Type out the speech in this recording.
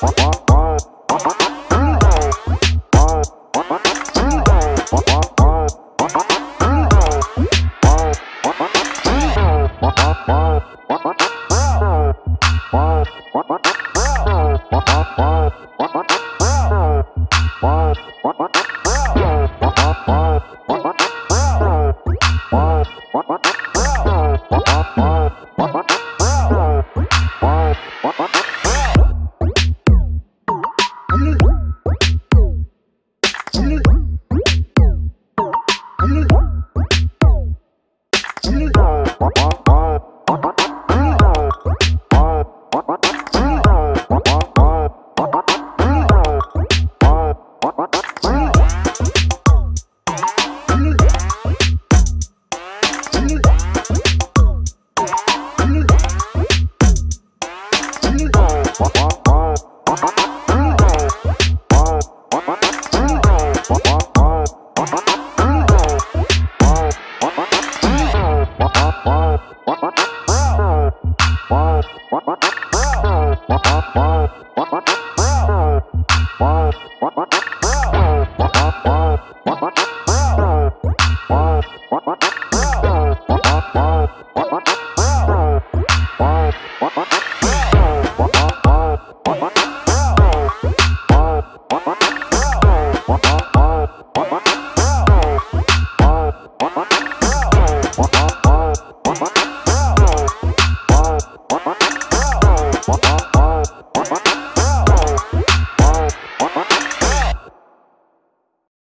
Wow. What? Wow.